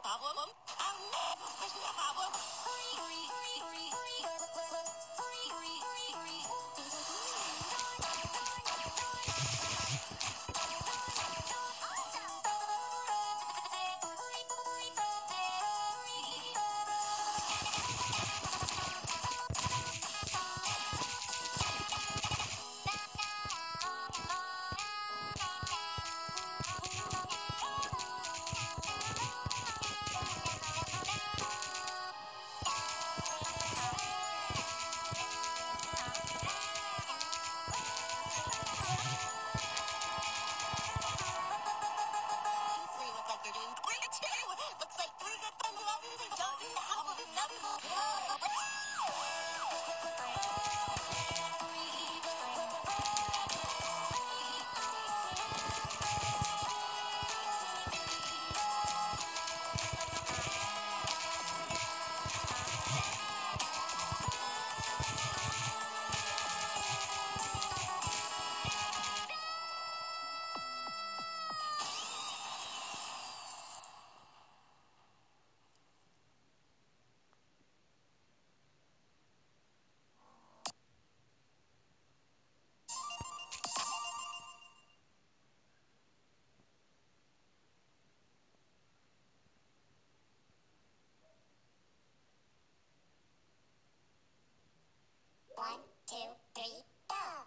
problem. I'm never fix problem. Hurry, hurry, hurry, hurry. Two, three, four.